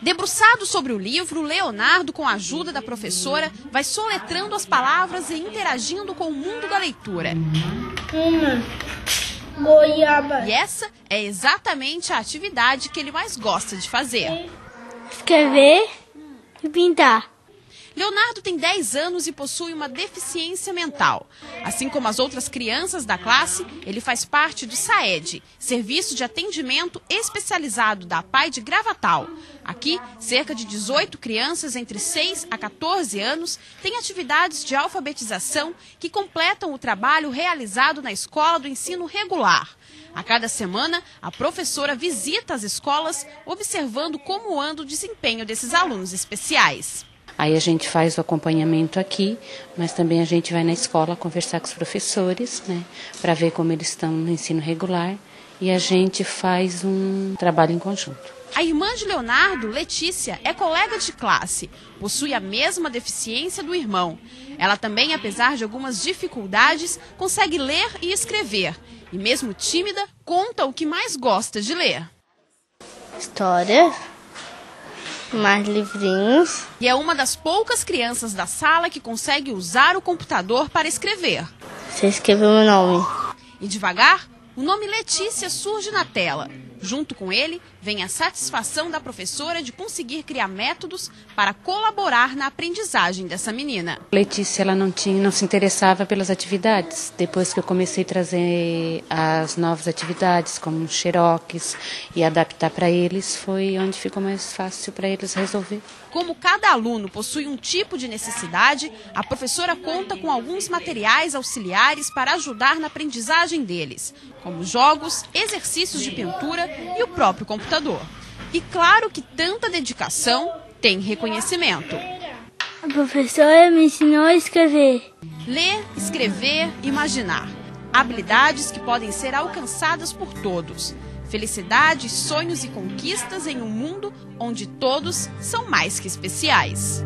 Debruçado sobre o livro, Leonardo, com a ajuda da professora, vai soletrando as palavras e interagindo com o mundo da leitura. Uma goiaba. E essa é exatamente a atividade que ele mais gosta de fazer. Escrever e pintar. Leonardo tem 10 anos e possui uma deficiência mental. Assim como as outras crianças da classe, ele faz parte do SAED, Serviço de Atendimento Especializado da PAI de Gravatal. Aqui, cerca de 18 crianças entre 6 a 14 anos têm atividades de alfabetização que completam o trabalho realizado na escola do ensino regular. A cada semana, a professora visita as escolas, observando como anda o desempenho desses alunos especiais. Aí a gente faz o acompanhamento aqui, mas também a gente vai na escola conversar com os professores, né, para ver como eles estão no ensino regular e a gente faz um trabalho em conjunto. A irmã de Leonardo, Letícia, é colega de classe, possui a mesma deficiência do irmão. Ela também, apesar de algumas dificuldades, consegue ler e escrever. E mesmo tímida, conta o que mais gosta de ler. História. Mais livrinhos. E é uma das poucas crianças da sala que consegue usar o computador para escrever. Você escreveu meu nome. E devagar, o nome Letícia surge na tela. Junto com ele, vem a satisfação da professora de conseguir criar métodos para colaborar na aprendizagem dessa menina. Letícia ela não tinha, não se interessava pelas atividades. Depois que eu comecei a trazer as novas atividades, como xerox e adaptar para eles, foi onde ficou mais fácil para eles resolver. Como cada aluno possui um tipo de necessidade, a professora conta com alguns materiais auxiliares para ajudar na aprendizagem deles, como jogos, exercícios de pintura e o próprio computador. E claro que tanta dedicação tem reconhecimento. A professora me ensinou a escrever. Ler, escrever, imaginar. Habilidades que podem ser alcançadas por todos. Felicidade, sonhos e conquistas em um mundo onde todos são mais que especiais.